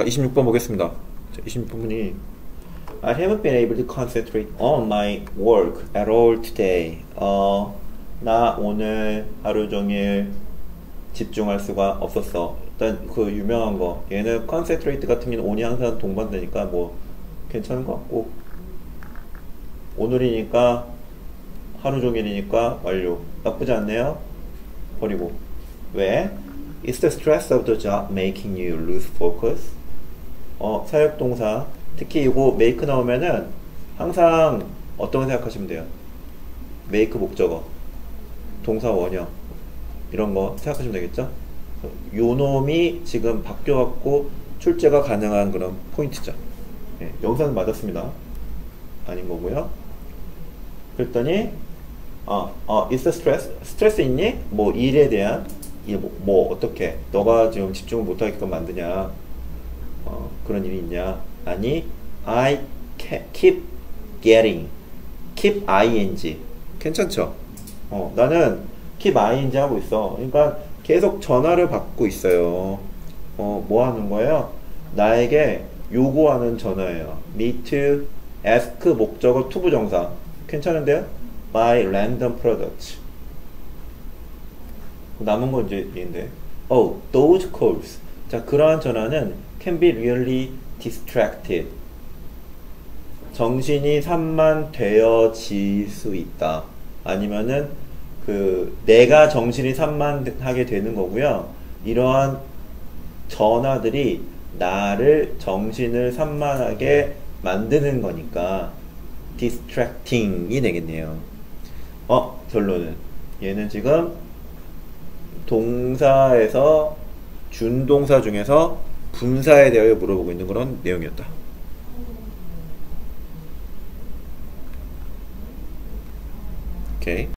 자, 26번 보겠습니다. 자, 26번이 I haven't been able to concentrate on my work at all today. 어, 나 오늘 하루 종일 집중할 수가 없었어. 일단 그 유명한 거. 얘는 concentrate 같은 경우는 on이 항상 동반되니까 뭐 괜찮은 것 같고 오늘이니까 하루 종일이니까 완료. 나쁘지 않네요. 버리고 왜? Is the stress of the job making you lose focus? 어, 사역동사 특히 이거 make 나오면은 항상 어떤 거 생각하시면 돼요? make 목적어 동사 원형 이런 거 생각하시면 되겠죠? 요 놈이 지금 바뀌어갖고 출제가 가능한 그런 포인트죠. 예, 영상 맞았습니다. 아닌 거고요. 그랬더니 어, 어, is stress? 스트레스 있니? 뭐 일에 대한 일, 뭐, 뭐 어떻게 너가 지금 집중을 못하게끔 만드냐 어, 그런 일이 있냐? 아니 I keep getting. Keep ing. 괜찮죠? 어, 나는 keep ing 하고 있어. 그러니까 계속 전화를 받고 있어요. 어, 뭐 하는 거예요? 나에게 요구하는 전화예요. Me to ask 목적어 투부 정사. 괜찮은데요? by random products. 남은 건 이제 얘인데. Oh those calls 자 그러한 전화는 can be really distracted. 정신이 산만되어질 수 있다. 아니면은 그 내가 정신이 산만하게 되는 거고요. 이러한 전화들이 나를 정신을 산만하게 만드는 거니까 distracting이 되겠네요. 어 결론은. 얘는 지금 동사에서 준동사 중에서 분사에 대하여 물어보고 있는 그런 내용이었다. 오케이.